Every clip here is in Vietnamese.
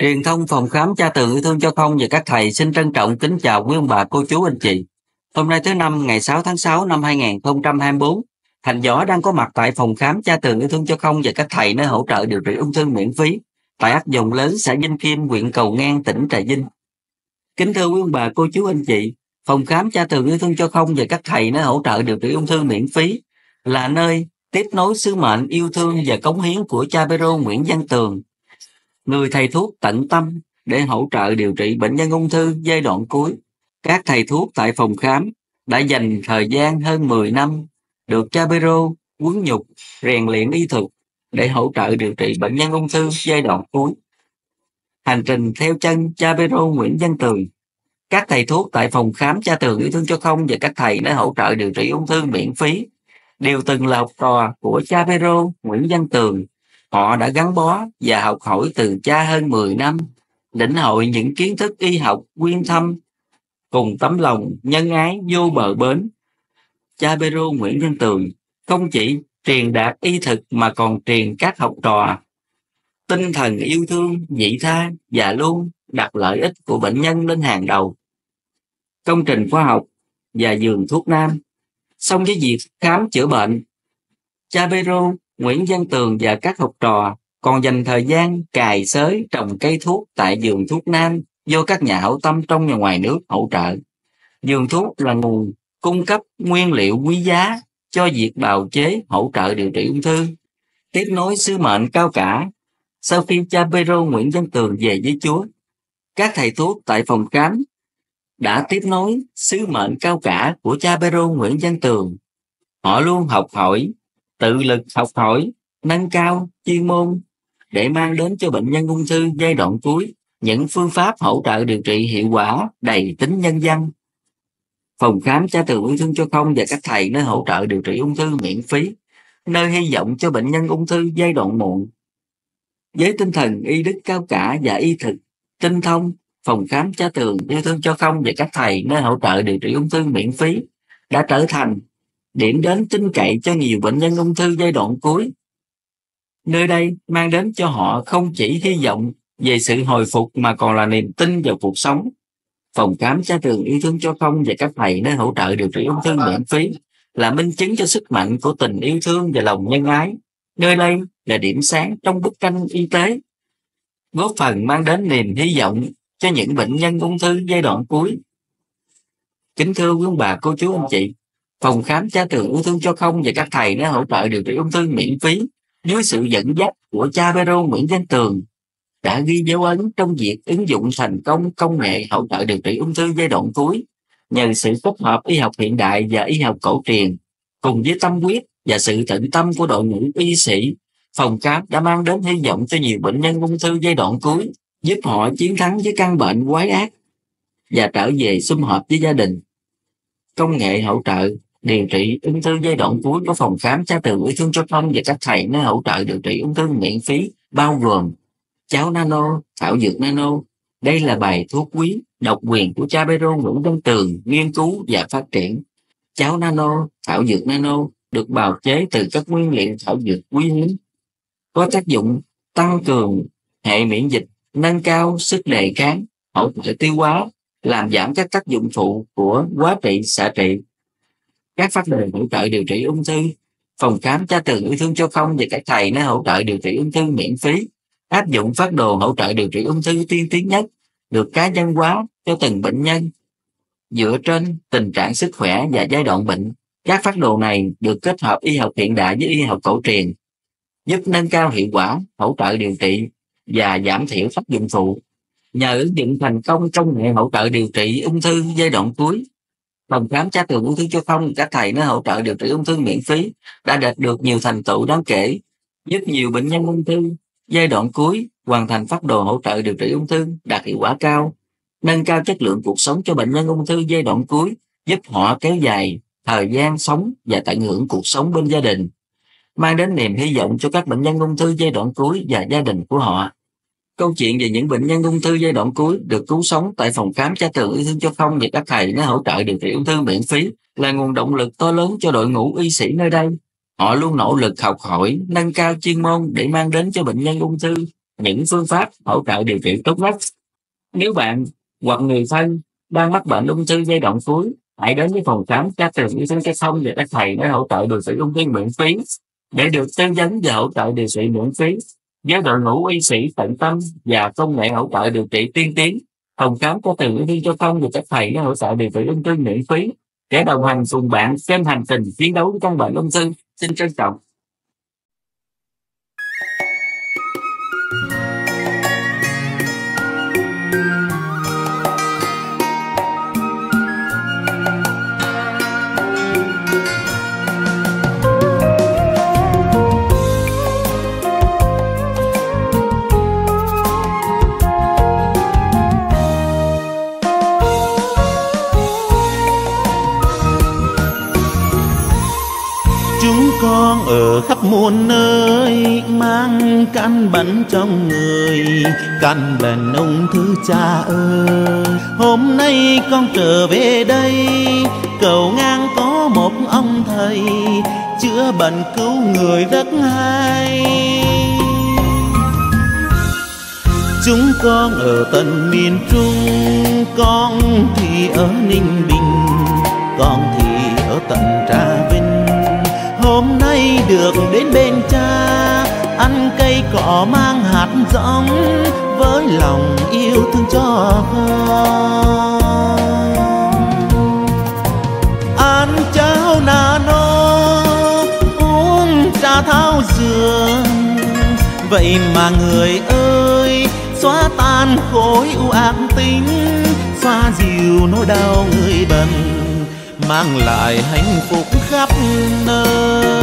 Truyền thông phòng khám cha tường yêu thương cho không và các thầy xin trân trọng kính chào quý ông bà, cô chú, anh chị. Hôm nay thứ năm ngày 6 tháng 6 năm 2024, Thành Võ đang có mặt tại phòng khám cha tường yêu thương cho không và các thầy nơi hỗ trợ điều trị ung thư miễn phí tại ấp Dòng Lớn, xã Vinh Kim, huyện Cầu Ngang, tỉnh Trà Vinh. Kính thưa quý ông bà, cô chú, anh chị, phòng khám cha tường yêu thương cho không và các thầy nơi hỗ trợ điều trị ung thư miễn phí là nơi tiếp nối sứ mệnh yêu thương và cống hiến của cha Pedro Nguyễn Văn Tường người thầy thuốc tận tâm để hỗ trợ điều trị bệnh nhân ung thư giai đoạn cuối. Các thầy thuốc tại phòng khám đã dành thời gian hơn 10 năm được Chabero quấn nhục, rèn luyện y thuật để hỗ trợ điều trị bệnh nhân ung thư giai đoạn cuối. Hành trình theo chân Chabero Nguyễn Văn Tường các thầy thuốc tại phòng khám cha tường yêu thương cho không và các thầy đã hỗ trợ điều trị ung thư miễn phí đều từng là học trò của cha Pedro Nguyễn Văn Tường Họ đã gắn bó và học hỏi từ cha hơn 10 năm, lĩnh hội những kiến thức y học quyên thâm, cùng tấm lòng nhân ái vô bờ bến. Cha Bero Nguyễn Văn Tường không chỉ truyền đạt y thực mà còn truyền các học trò tinh thần yêu thương, dị tha và luôn đặt lợi ích của bệnh nhân lên hàng đầu. Công trình khoa học và giường thuốc nam song với việc khám chữa bệnh, Chabero Nguyễn Văn Tường và các học trò còn dành thời gian cài xới trồng cây thuốc tại vườn thuốc Nam do các nhà hảo tâm trong và ngoài nước hỗ trợ. Vườn thuốc là nguồn cung cấp nguyên liệu quý giá cho việc bào chế hỗ trợ điều trị ung thư. Tiếp nối sứ mệnh cao cả, sau khi cha Pedro Nguyễn Văn Tường về với Chúa, các thầy thuốc tại phòng khám đã tiếp nối sứ mệnh cao cả của cha Pedro Nguyễn Văn Tường. Họ luôn học hỏi, tự lực học hỏi, nâng cao chuyên môn để mang đến cho bệnh nhân ung thư giai đoạn cuối những phương pháp hỗ trợ điều trị hiệu quả đầy tính nhân dân. Phòng khám cha tường ung thư cho không và các thầy nơi hỗ trợ điều trị ung thư miễn phí, nơi hy vọng cho bệnh nhân ung thư giai đoạn muộn. Với tinh thần y đức cao cả và y thực, tinh thông, phòng khám cha tường yêu thương cho không và các thầy nơi hỗ trợ điều trị ung thư miễn phí đã trở thành điểm đến tin cậy cho nhiều bệnh nhân ung thư giai đoạn cuối. Nơi đây mang đến cho họ không chỉ hy vọng về sự hồi phục mà còn là niềm tin vào cuộc sống. Phòng khám cha trường yêu thương cho không và các thầy nơi hỗ trợ điều trị ung thư miễn phí là minh chứng cho sức mạnh của tình yêu thương và lòng nhân ái. Nơi đây là điểm sáng trong bức tranh y tế, góp phần mang đến niềm hy vọng cho những bệnh nhân ung thư giai đoạn cuối. Kính thưa quý ông bà, cô chú, anh chị, phòng khám cha tường ung thư cho không và các thầy đã hỗ trợ điều trị ung thư miễn phí dưới sự dẫn dắt của cha vero Nguyễn Văn Tường, đã ghi dấu ấn trong việc ứng dụng thành công công nghệ hỗ trợ điều trị ung thư giai đoạn cuối nhờ sự kết hợp y học hiện đại và y học cổ truyền cùng với tâm huyết và sự tận tâm của đội ngũ y sĩ. Phòng khám đã mang đến hy vọng cho nhiều bệnh nhân ung thư giai đoạn cuối giúp họ chiến thắng với căn bệnh quái ác và trở về sum họp với gia đình. Công nghệ hỗ trợ điều trị ung thư giai đoạn cuối có phòng khám cha từ ủy thương cho thông và các thầy nó hỗ trợ điều trị ung thư miễn phí bao gồm cháo nano, thảo dược nano. Đây là bài thuốc quý, độc quyền của cha Bero Nguyễn Văn Tường nghiên cứu và phát triển. Cháo nano, thảo dược nano được bào chế từ các nguyên liệu thảo dược quý hiếm, có tác dụng tăng cường hệ miễn dịch, nâng cao sức đề kháng, hỗ trợ tiêu hóa, làm giảm các tác dụng phụ của quá trị xạ trị các phát đồ hỗ trợ điều trị ung thư, phòng khám cha tường yêu thương cho không và các thầy nó hỗ trợ điều trị ung thư miễn phí. Áp dụng phát đồ hỗ trợ điều trị ung thư tiên tiến nhất, được cá nhân hóa cho từng bệnh nhân. Dựa trên tình trạng sức khỏe và giai đoạn bệnh, các phát đồ này được kết hợp y học hiện đại với y học cổ truyền, giúp nâng cao hiệu quả, hỗ trợ điều trị và giảm thiểu tác dụng phụ. Nhờ ứng dụng thành công công nghệ hỗ trợ điều trị ung thư giai đoạn cuối phòng khám tra tường ung thư cho không các thầy nó hỗ trợ điều trị ung thư miễn phí. Đã đạt được nhiều thành tựu đáng kể, giúp nhiều bệnh nhân ung thư. Giai đoạn cuối, hoàn thành phát đồ hỗ trợ điều trị ung thư đạt hiệu quả cao. Nâng cao chất lượng cuộc sống cho bệnh nhân ung thư giai đoạn cuối, giúp họ kéo dài thời gian sống và tận hưởng cuộc sống bên gia đình, mang đến niềm hy vọng cho các bệnh nhân ung thư giai đoạn cuối và gia đình của họ. Câu chuyện về những bệnh nhân ung thư giai đoạn cuối được cứu sống tại phòng khám cha tường yêu thương cho không và các thầy nó hỗ trợ điều trị ung thư miễn phí là nguồn động lực to lớn cho đội ngũ y sĩ nơi đây. Họ luôn nỗ lực học hỏi, nâng cao chuyên môn để mang đến cho bệnh nhân ung thư những phương pháp hỗ trợ điều trị tốt nhất. Nếu bạn hoặc người thân đang mắc bệnh ung thư giai đoạn cuối, hãy đến với phòng khám cha trường y sinh cho không để các thầy để hỗ trợ điều trị ung thư miễn phí để được tư vấn và hỗ trợ điều trị miễn phí với đội ngũ y sĩ tận tâm và công nghệ hỗ trợ điều trị tiên tiến. Phòng khám có từ ung cho không được các thầy hỗ trợ điều trị ung thư miễn phí. Để đồng hành cùng bạn trên hành trình chiến đấu với căn bệnh ung thư. Xin trân trọng. Chúng con ở khắp muôn nơi, mang căn bệnh trong người căn bệnh ung thư cha ơi. Hôm nay con trở về đây, cầu ngang có một ông thầy, chữa bệnh cứu người rất hay. Chúng con ở tận miền trung, con thì ở ninh bình, con thì ở tận trà hôm nay được đến bên cha, ăn cây cỏ mang hạt giống với lòng yêu thương cho con. Ăn cháo nano uống trà thao dừa vậy mà người ơi, xóa tan khối u ác tính xoa dịu nỗi đau người bệnh mang lại hạnh phúc khắp nơi.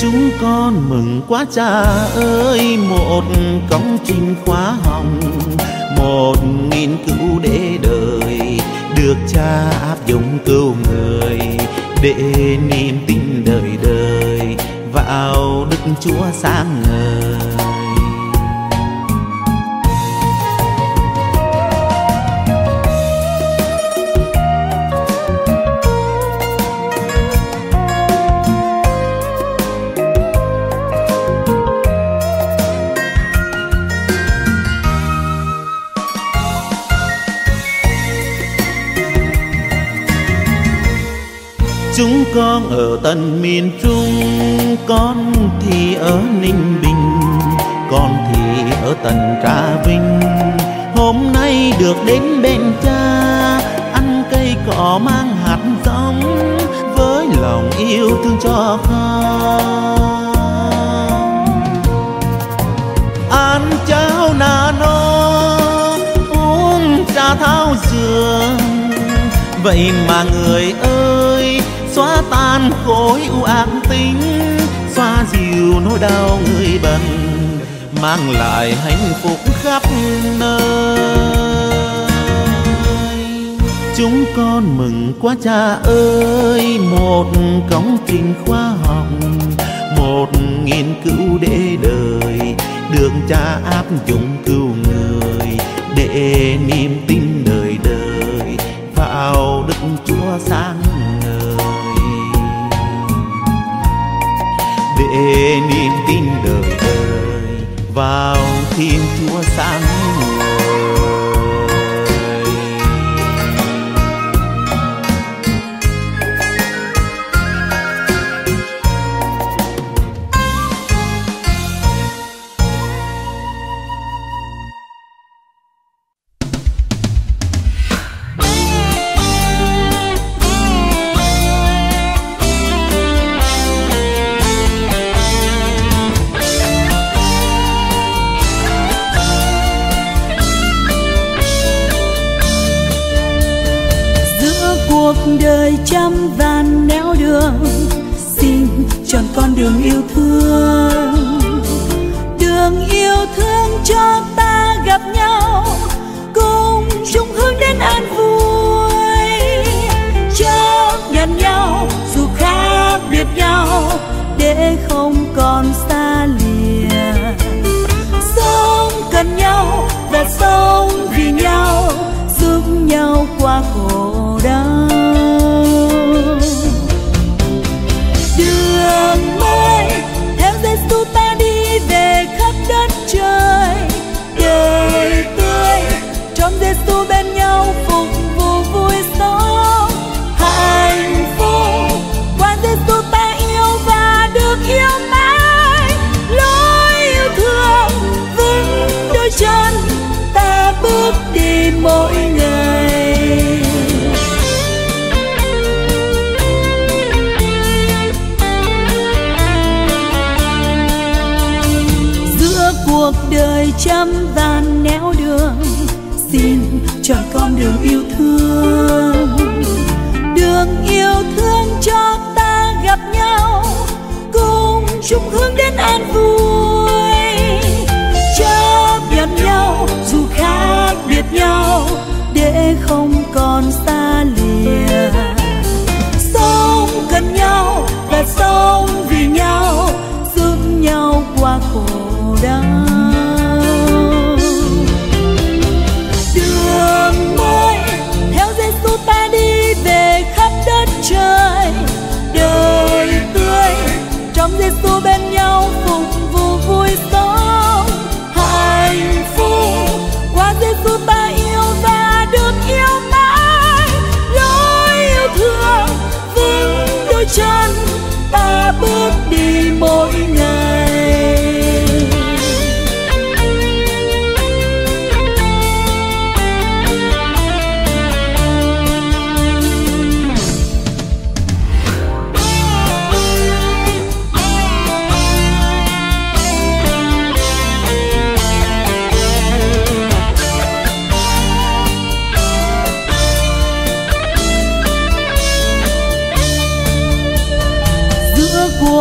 Chúng con mừng quá cha ơi, một công trình khóa hồng, một nghiên cứu để đời được cha áp dụng cứu người để niềm tin đời đời vào đức chúa sáng ngời. Chúng con ở tận miền trung, con thì ở ninh bình, con thì ở tận trà vinh. Hôm nay được đến bên cha, ăn cây cỏ mang hạt giống, với lòng yêu thương cho con. Ăn cháo nà nano uống trà thao dừa vậy mà người ơi tan khối u ác tính, xoa dịu nỗi đau người bệnh mang lại hạnh phúc khắp nơi. Chúng con mừng quá cha ơi, một công trình khoa học, một nghiên cứu để đời, được cha áp dụng cứu người để niềm tin thiên chúa sáng đời trăm vàn nẻo đường, xin chọn con đường yêu thương. Đường yêu thương cho cuộc đời trăm gian nẻo đường. Xin cho con đường yêu thương, đường yêu thương cho ta gặp nhau, cùng chung hướng đến an vui.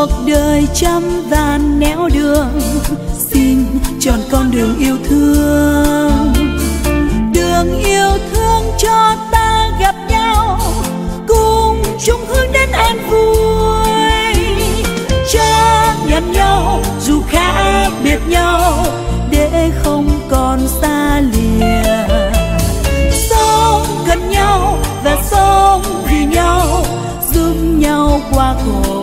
Cuộc đời trăm vàn nẻo đường. Xin chọn con đường yêu thương. Đường yêu thương cho ta gặp nhau, cùng chung hướng đến an vui. Cho nhận nhau dù khác biệt nhau, để không còn xa lìa. Sống gần nhau và sống vì nhau, giúp nhau qua khổ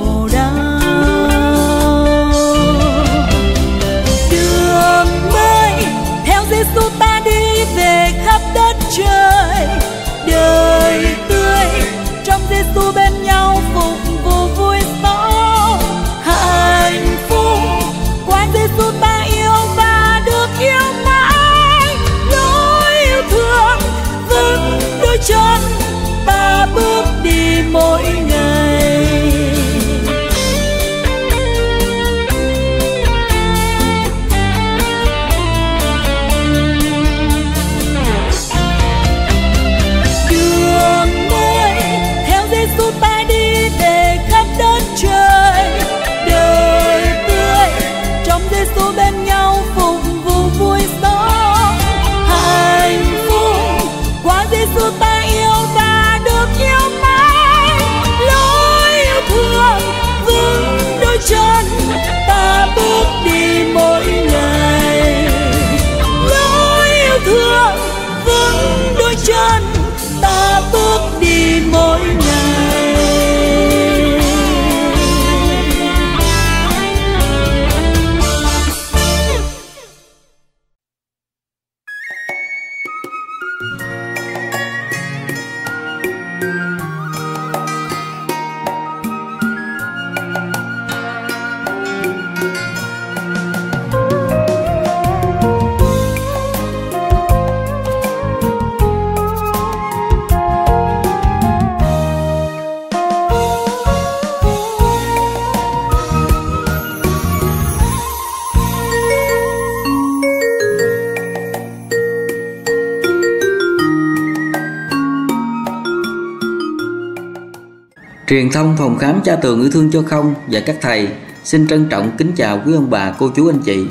Truyền thông phòng khám cha tường yêu thương cho không và các thầy xin trân trọng kính chào quý ông bà, cô chú anh chị.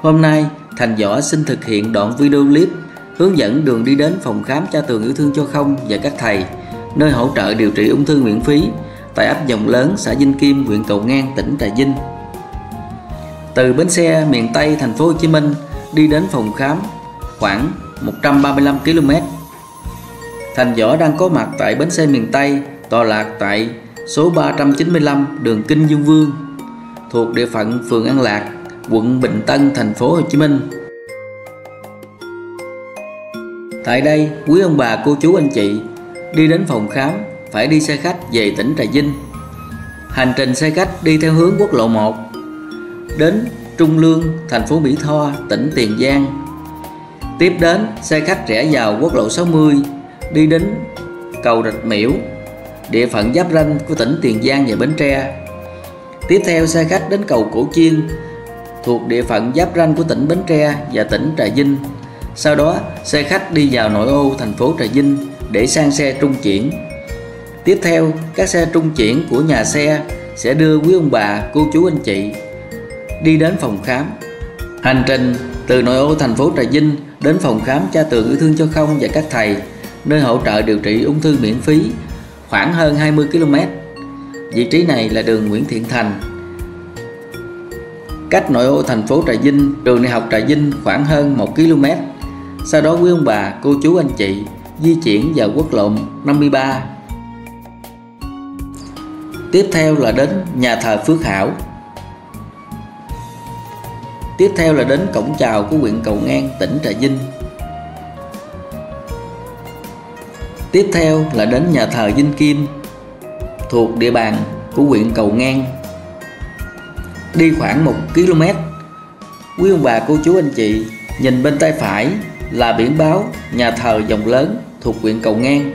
Hôm nay, Thành Võ xin thực hiện đoạn video clip hướng dẫn đường đi đến phòng khám cha tường yêu thương cho không và các thầy nơi hỗ trợ điều trị ung thư miễn phí tại ấp Dòng Lớn, xã Vinh Kim, huyện Cầu Ngang, tỉnh Trà Vinh. Từ bến xe miền Tây thành phố Hồ Chí Minh đi đến phòng khám khoảng 135 km. Thành Võ đang có mặt tại bến xe miền Tây tọa lạc tại số 395 đường Kinh Dương Vương thuộc địa phận phường An Lạc, quận Bình Tân, thành phố Hồ Chí Minh. Tại đây, quý ông bà, cô chú, anh chị đi đến phòng khám phải đi xe khách về tỉnh Trà Vinh. Hành trình xe khách đi theo hướng quốc lộ 1 đến Trung Lương, thành phố Mỹ Tho, tỉnh Tiền Giang. Tiếp đến, xe khách rẽ vào quốc lộ 60 đi đến cầu Rạch Miễu, địa phận giáp ranh của tỉnh Tiền Giang và Bến Tre. Tiếp theo xe khách đến cầu Cổ Chiên thuộc địa phận giáp ranh của tỉnh Bến Tre và tỉnh Trà Vinh. Sau đó, xe khách đi vào nội ô thành phố Trà Vinh để sang xe trung chuyển. Tiếp theo, các xe trung chuyển của nhà xe sẽ đưa quý ông bà, cô chú anh chị đi đến phòng khám. Hành trình từ nội ô thành phố Trà Vinh đến phòng khám cha tường yêu thương cho không và các thầy nơi hỗ trợ điều trị ung thư miễn phí khoảng hơn 20 km. Vị trí này là đường Nguyễn Thiện Thành. Cách nội ô thành phố Trà Vinh, trường đại học Trà Vinh khoảng hơn 1 km. Sau đó quý ông bà, cô chú anh chị di chuyển vào quốc lộ 53. Tiếp theo là đến nhà thờ Phước Hảo. Tiếp theo là đến cổng chào của huyện Cầu Ngang, tỉnh Trà Vinh. Tiếp theo là đến nhà thờ Vinh Kim thuộc địa bàn của huyện Cầu Ngang. Đi khoảng 1 km, quý ông bà cô chú anh chị nhìn bên tay phải là biển báo nhà thờ dòng lớn thuộc huyện Cầu Ngang.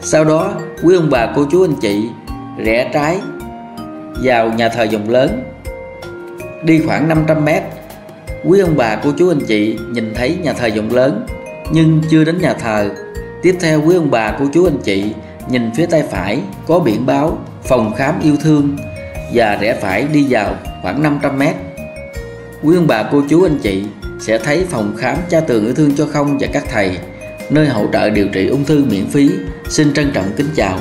Sau đó, quý ông bà cô chú anh chị rẽ trái vào nhà thờ dòng lớn. Đi khoảng 500 mét, quý ông bà cô chú anh chị nhìn thấy nhà thờ dòng lớn nhưng chưa đến nhà thờ. Tiếp theo, quý ông bà cô chú anh chị nhìn phía tay phải có biển báo, phòng khám yêu thương và rẽ phải đi vào khoảng 500 mét. Quý ông bà cô chú anh chị sẽ thấy phòng khám cha tường yêu thương cho không và các thầy, nơi hỗ trợ điều trị ung thư miễn phí. Xin trân trọng kính chào.